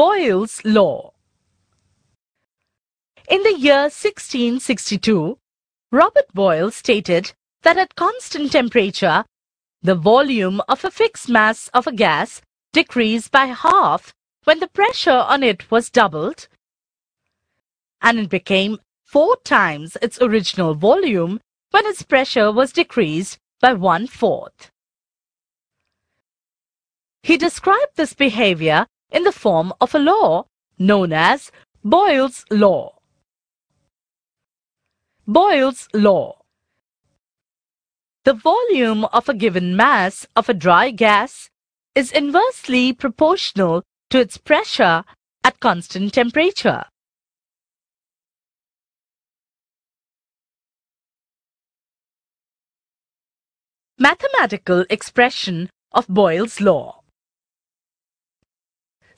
Boyle's Law In the year 1662, Robert Boyle stated that at constant temperature, the volume of a fixed mass of a gas decreased by half when the pressure on it was doubled, and it became four times its original volume when its pressure was decreased by one-fourth. He described this behavior in the form of a law known as Boyle's Law. Boyle's Law The volume of a given mass of a dry gas is inversely proportional to its pressure at constant temperature. Mathematical expression of Boyle's law.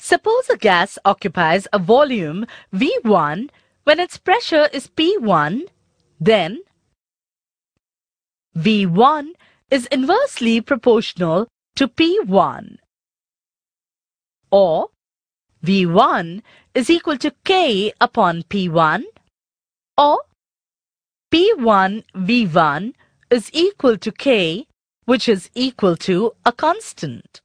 Suppose a gas occupies a volume V1 when its pressure is P1, then V1 is inversely proportional to P1 or V1 is equal to K upon P1 or P1 V1 is equal to K which is equal to a constant.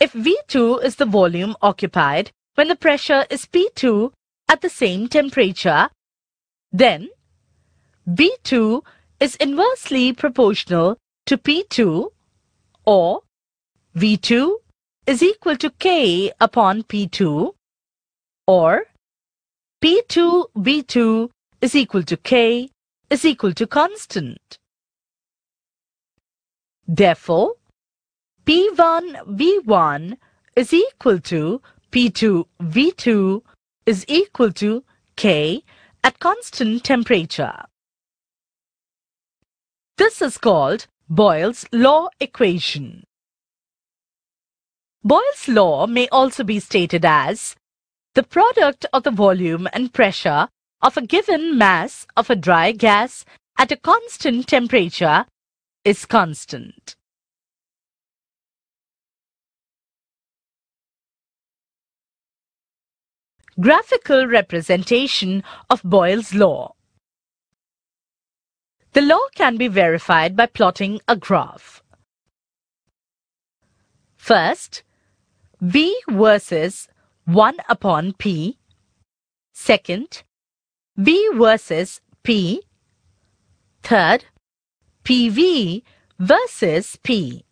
If V2 is the volume occupied when the pressure is P2 at the same temperature, then V2 is inversely proportional to P2 or V2 is equal to K upon P2 or P2 V2 is equal to K is equal to constant. Therefore, P1 V1 is equal to P2 V2 is equal to K at constant temperature. This is called Boyle's law equation. Boyle's law may also be stated as the product of the volume and pressure of a given mass of a dry gas at a constant temperature is constant. Graphical representation of Boyle's law. The law can be verified by plotting a graph. First, V versus 1 upon P. Second, V versus P. Third, PV versus P.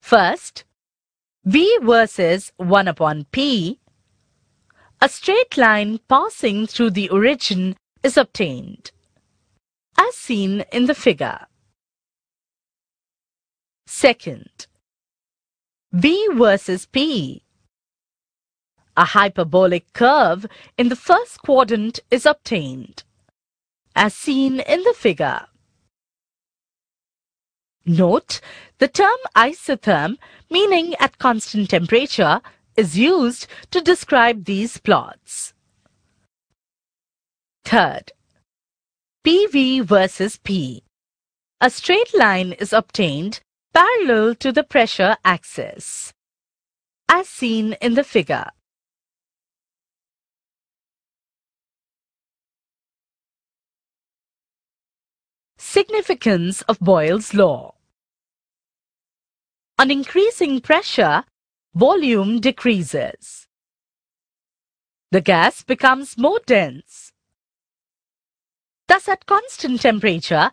First, V versus 1 upon P. A straight line passing through the origin is obtained, as seen in the figure. Second, V versus P. A hyperbolic curve in the first quadrant is obtained as seen in the figure. Note, the term isotherm, meaning at constant temperature, is used to describe these plots. Third, PV versus P. A straight line is obtained parallel to the pressure axis, as seen in the figure. Significance of Boyle's law On increasing pressure, volume decreases. The gas becomes more dense. Thus, at constant temperature,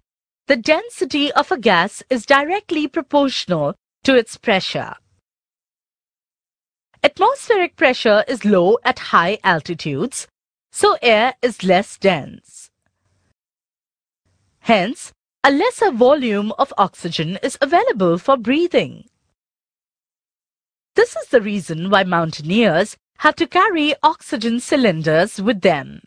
the density of a gas is directly proportional to its pressure. Atmospheric pressure is low at high altitudes, so air is less dense. Hence, a lesser volume of oxygen is available for breathing. This is the reason why mountaineers have to carry oxygen cylinders with them.